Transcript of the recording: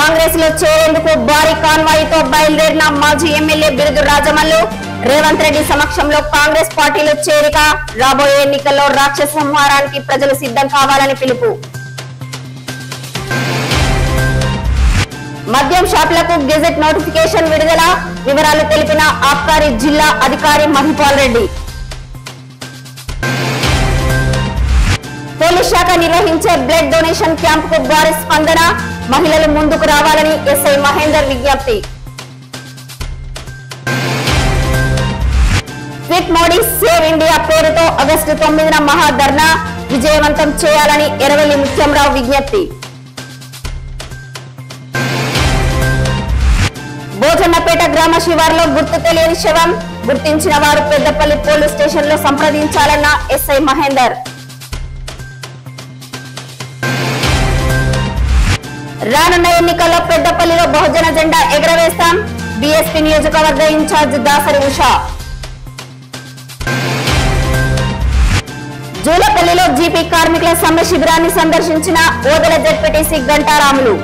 కాంగ్రెస్లో చేరేందుకు భారీ కాన్వాయితో బయలుదేరిన మాజీ ఎమ్మెల్యే బిరుదు రాజమల్లు. రేవంత్ రెడ్డి సమక్షంలో కాంగ్రెస్ పార్టీలో చేరిక రాబోయే ఎన్నికల్లో రాక్షస సంహారానికి ప్రజలు సిద్ధం కావాలని పిలుపు. మద్యం షాపులకు గెజెట్ నోటిఫికేషన్ విడుదల వివరాలు తెలిపిన ఆబ్కారీ జిల్లా అధికారి మహిపాల్ రెడ్డి. పోలీస్ శాఖ నిర్వహించే బ్లడ్ డొనేషన్ క్యాంప్కు భారీ స్పందన మహిళలు ముందుకు రావాలని ఎస్ఐ మహేందర్ విజ్ఞప్తి. క్విట్ మోడీ సేవ్ ఇండియా పేరుతో ఆగస్టు తొమ్మిదిన మహాధర్నా విజయవంతం చేయాలని ఎరవెల్లి ముత్యంరావు విజ్ఞప్తి. భోజన్నపేట గ్రామ శివారులో గుర్తు తెలియని శవం. గుర్తించిన వారు పెద్దపల్లి పోలీస్ స్టేషన్లో సంప్రదించాలన్న ఎస్ఐ మహేందర్. రానున్న ఎన్నికల్లో పెద్దపల్లిలో బహుజన జెండా ఎగరవేస్తాం. బీఎస్పీ నియోజకవర్గ ఇన్ఛార్జ్ దాసరి ఉషా. జూలపల్లిలో జీపీ కార్మికుల సమ్మె శిబిరాన్ని సందర్శించిన ఓదల జడ్పీటీసీ గంటారాములు.